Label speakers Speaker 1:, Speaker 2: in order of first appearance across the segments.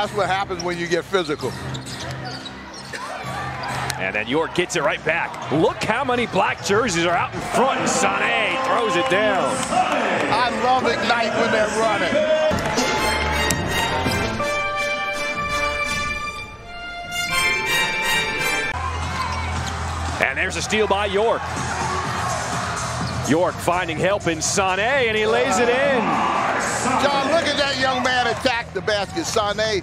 Speaker 1: That's what happens when you get physical.
Speaker 2: And then York gets it right back. Look how many black jerseys are out in front. Sané throws it down.
Speaker 1: I love Ignite when they're running.
Speaker 2: And there's a steal by York. York finding help in Sané, and he lays it in.
Speaker 1: John, look at that young man attack the basket. Sané.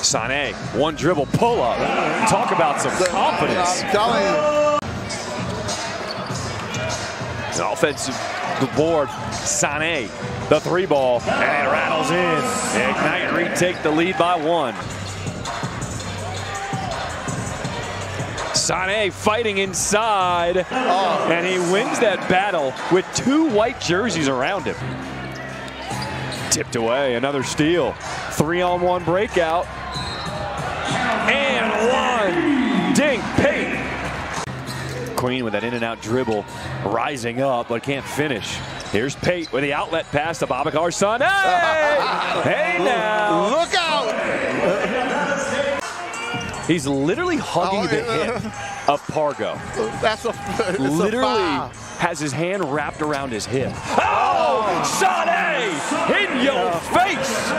Speaker 2: Sané, one dribble pull up. Talk about some confidence.
Speaker 1: I'm telling you.
Speaker 2: The offensive the board. Sané, the three ball, and it rattles in. Ignite retake the lead by one. Sané fighting inside,
Speaker 1: Oh.
Speaker 2: and he wins that battle with two white jerseys around him. Tipped away, another steal. Three on one breakout. And one. Dink, Pate. Queen with that in and out dribble, rising up, but can't finish. Here's Pate with the outlet pass to Babacar Sané. hey now.
Speaker 1: Look out!
Speaker 2: He's literally hugging
Speaker 1: Oh,
Speaker 2: the hip of Pargo.
Speaker 1: That's a
Speaker 2: Literally has his hand wrapped around his hip. Oh, Sané in your face.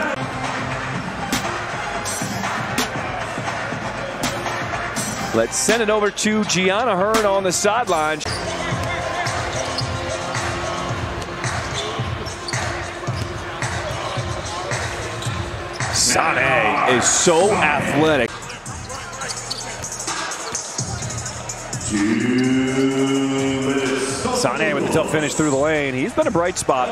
Speaker 2: Let's send it over to Gianna Hearn on the sideline. Sané is so athletic. Sané with the tough finish through the lane. He's been a bright spot.